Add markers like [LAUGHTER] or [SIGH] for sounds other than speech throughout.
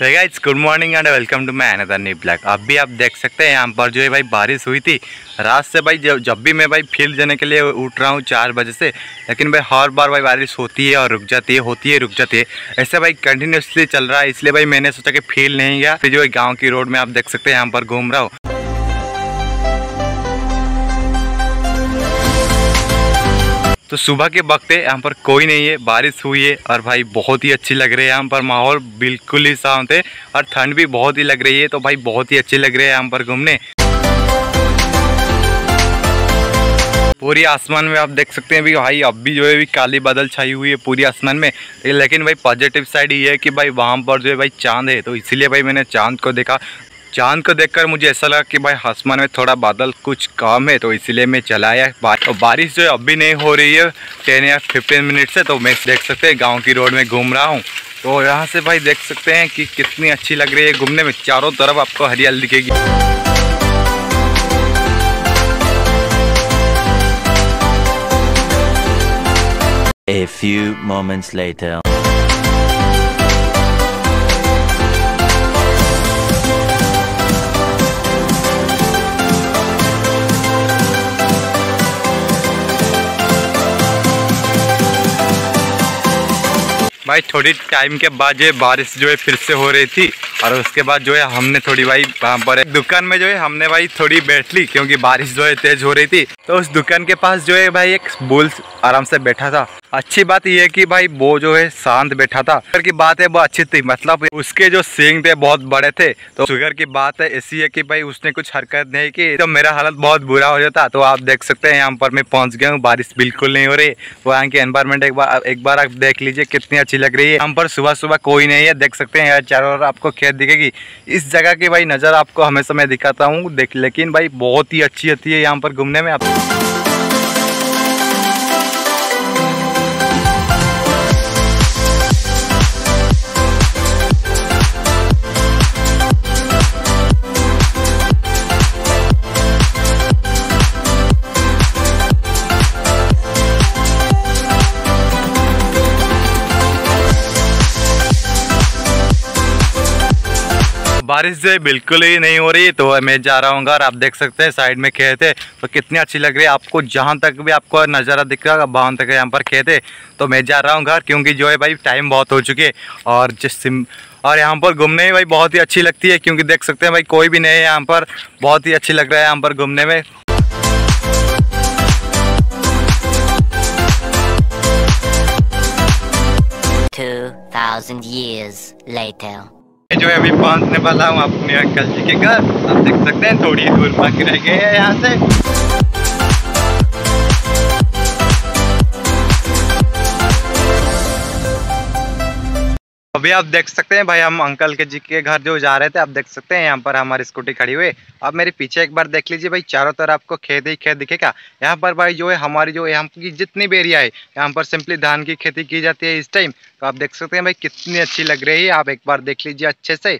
Guys good morning and welcome to मैं another new vlog भी आप देख सकते हैं, यहाँ पर जो है भाई बारिश हुई थी। रात से भाई जब जब भी मैं भाई फ़ील्ड जाने के लिए उठ रहा हूँ चार बजे से, लेकिन भाई हर बार भाई बारिश होती है और रुक जाती है, होती है, रुक जाती है। ऐसे भाई कंटिन्यूसली चल रहा है, इसलिए भाई मैंने सोचा कि फ़ील्ड नहीं गया। फिर जो गाँव की रोड में आप देख सकते हैं, यहाँ पर घूम रहा हूँ। तो सुबह के वक्त है यहाँ पर कोई नहीं है, बारिश हुई है और भाई बहुत ही अच्छी लग रही है यहाँ पर माहौल, बिल्कुल ही शांत है और ठंड भी बहुत ही लग रही है तो भाई बहुत ही अच्छी लग रही है यहाँ पर घूमने। पूरी आसमान में आप देख सकते हैं भी भाई, अब भी जो है भी काली बादल छाई हुई है पूरी आसमान में। लेकिन भाई पॉजिटिव साइड ये है कि भाई वहाँ पर जो है भाई चाँद है तो इसीलिए भाई मैंने चाँद को देखा। चाँद को देखकर मुझे ऐसा लगा कि भाई आसमान में थोड़ा बादल कुछ कम है तो इसीलिए मैं चलाया तो बारिश जो अभी नहीं हो रही है। टेन या फिफ्टीन मिनट से तो मैं देख सकते हैं गाँव की रोड में घूम रहा हूँ। तो यहाँ से भाई देख सकते हैं कि कितनी अच्छी लग रही है घूमने में। चारों तरफ़ आपको हरियाली दिखेगी। A few moments later. भाई, थोड़ी टाइम के बाद जो है बारिश जो है फिर से हो रही थी और उसके बाद जो है हमने थोड़ी भाई वहाँ पर दुकान में जो है हमने भाई थोड़ी बैठ ली क्योंकि बारिश जो है तेज हो रही थी। तो उस दुकान के पास जो है भाई एक बुल्स आराम से बैठा था। अच्छी बात यह है कि भाई वो जो है शांत बैठा था। शुगर की बात है, वो अच्छी थी। मतलब उसके जो सींग थे, बहुत बड़े थे। तो शुगर की बात है, ऐसी है कि भाई उसने कुछ हरकत नहीं की। तो मेरा हालत बहुत बुरा हो जाता तो आप देख सकते हैं, यहाँ पर मैं पहुँच गया हूँ। बारिश बिल्कुल नहीं हो रही। वो यहाँ की एनवायरमेंट एक बार एक बार आप देख लीजिए, कितनी अच्छी लग रही है। यहाँ पर सुबह सुबह कोई नहीं है। देख सकते हैं यार चारों ओर आपको खेत दिखेगी। इस जगह की भाई नज़र आपको हमेशा मैं दिखाता हूँ। देख, लेकिन भाई बहुत ही अच्छी होती है यहाँ पर घूमने में आप। बारिश है बिल्कुल ही नहीं हो रही तो मैं जा रहा हूँ घर आप देख सकते हैं, साइड में खेत है तो कितनी अच्छी लग रही है आपको जहाँ तक भी आपको नज़ारा दिख रहा है वहाँ तक यहाँ पर खेत है तो मैं जा रहा हूँ घर क्योंकि जो है भाई टाइम बहुत हो चुके और जिस और यहाँ पर घूमने में भाई बहुत ही अच्छी लगती है, क्योंकि देख सकते हैं भाई कोई भी नहीं है यहाँ पर, बहुत ही अच्छी लग रहा है यहाँ पर घूमने में Two thousand years later. जो है अभी पहुँचने वाला हूँ अपने अंकल जी के घर। आप देख सकते हैं, थोड़ी दूर बाकी रह गए हैं यहाँ से। अभी आप देख सकते हैं भाई, हम अंकल के जी के घर जो जा रहे थे, आप देख सकते हैं, यहाँ पर हमारी स्कूटी खड़ी हुई आप मेरे पीछे एक बार देख लीजिए भाई, चारों तरफ़ आपको खेत ही खेत दिखेगा। यहाँ पर भाई जो है, हमारी जो यहाँ की जितनी भी एरिया है, यहाँ पर सिंपली धान की खेती की जाती है इस टाइम तो आप देख सकते हैं भाई, कितनी अच्छी लग रही है। आप एक बार देख लीजिए अच्छे से।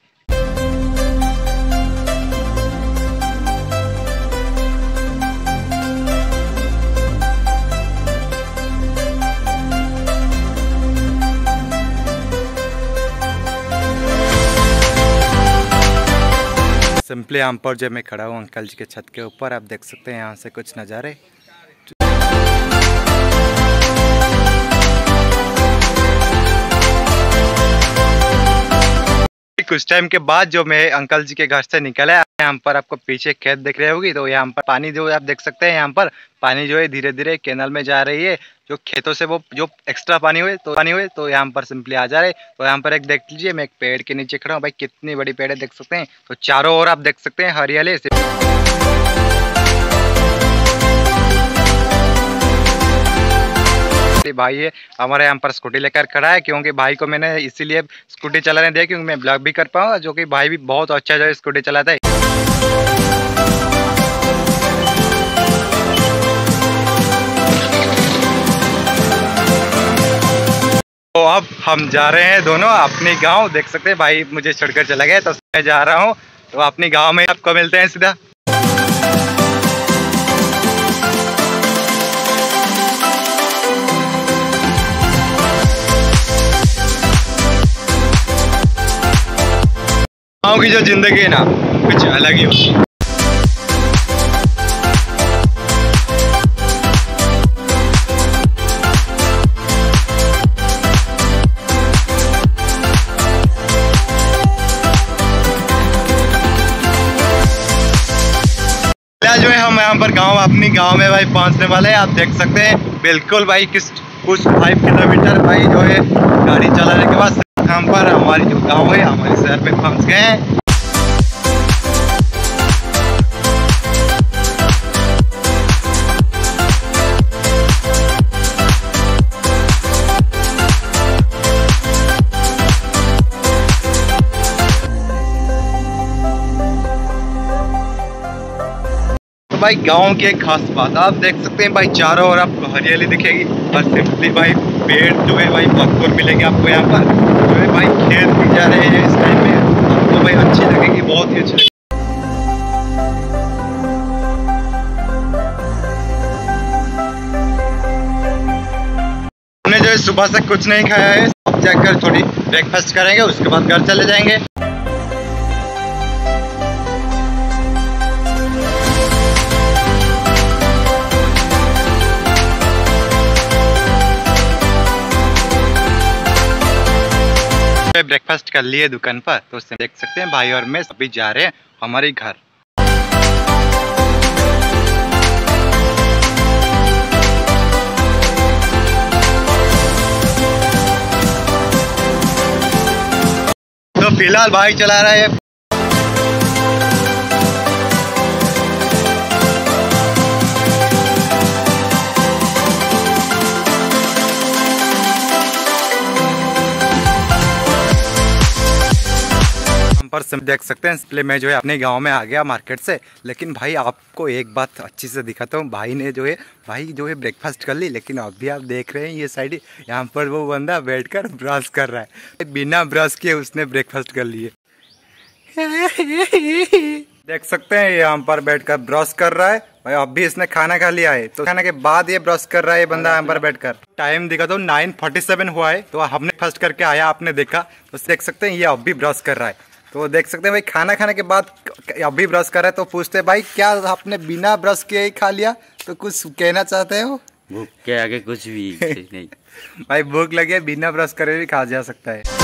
यहाँ पर जो मैं खड़ा हूँ अंकल जी के छत के ऊपर, आप देख सकते हैं यहाँ से कुछ नज़ारे। कुछ टाइम के बाद जो मैं अंकल जी के घर से निकला यहाँ पर आपको पीछे खेत देख रही होगी तो यहाँ पर पानी जो आप देख सकते हैं, यहाँ पर पानी जो है धीरे धीरे कैनल में जा रही है। जो खेतों से वो, जो एक्स्ट्रा पानी हुए तो पानी हुए तो यहाँ पर सिंपली आ जा रहे तो यहाँ पर एक देख लीजिए, मैं एक पेड़ के नीचे खड़ा हूँ, भाई, कितनी बड़ी पेड़ है, देख सकते हैं। तो चारों ओर आप देख सकते हैं, हरियाली से। भाई है, हमारे यहाँ पर स्कूटी लेकर खड़ा है, क्योंकि भाई को मैंने इसीलिए स्कूटी चलाने दिया क्योंकि मैं ब्लॉग भी कर पाऊँ, जो कि भाई भी बहुत अच्छा जो है स्कूटी चलाता है। तो अब हम जा रहे हैं दोनों अपने गाँव, देख सकते हैं, भाई मुझे छोड़कर चला गया तो मैं जा रहा हूँ तो अपने गाँव में आपको मिलते हैं सीधा। गाँव की जो ज़िंदगी है ना, कुछ अलग ही होती है जो है, हम यहाँ पर गाँव, अपनी गाँव में भाई पहुँचने वाले हैं। आप देख सकते हैं, बिल्कुल भाई, किस कुछ फाइव किलोमीटर भाई जो है, गाड़ी चलाने के बाद हम पर, हमारे जो गाँव है, हमारे शहर में पहुँच गए तो भाई, गाँव की एक खास बात, आप देख सकते हैं भाई, चारों ओर आपको हरियाली दिखेगी, और सिंपली भाई पेड़ जो है भाई भरपूर मिलेंगे आपको यहाँ पर। जो है भाई, खेत भी जा रहे हैं इस टाइम में। आपको भाई, अच्छी लगेगी, बहुत ही अच्छी हमने जो है सुबह से कुछ नहीं खाया है, अब जाकर थोड़ी ब्रेकफास्ट करेंगे, उसके बाद घर चले जाएँगे। ब्रेकफास्ट कर लिए दुकान पर तो उससे देख सकते हैं भाई और मैं अभी जा रहे हैं हमारे घर। तो फ़िलहाल भाई चला रहा है। पर से देख सकते हैं। इसलिए मैं जो है अपने गाँव में आ गया मार्केट से। लेकिन भाई, आपको एक बात अच्छी से दिखाता हूँ। भाई ने जो है, भाई जो है ब्रेकफास्ट कर ली, लेकिन अभी आप देख रहे हैं ये साइड, यहाँ पर वो बंदा बैठकर ब्रश कर रहा है। बिना ब्रश किए उसने ब्रेकफास्ट कर लिए देख सकते हैं, ये यहाँ पर बैठकर ब्रश कर रहा है। भाई अभी इसने खाना खा लिया है। तो खाने के बाद ये ब्रश कर रहा है ये बंदा यहाँ पर बैठकर। टाइम दिखा तो नाइन फोर्टी सेवन हुआ है। तो हमने फ़र्स्ट करके आया, आपने देखा। तो देख सकते हैं, ये अभी ब्रश कर रहा है। तो देख सकते हैं भाई खाना खाने के बाद अभी ब्रश कर रहे तो पूछते भाई क्या आपने बिना ब्रश के ही खा लिया? तो कुछ कहना चाहते हो? भूख के आगे कुछ भी [LAUGHS] नहीं। भाई भूख लगे बिना ब्रश करे भी खा जा सकता है।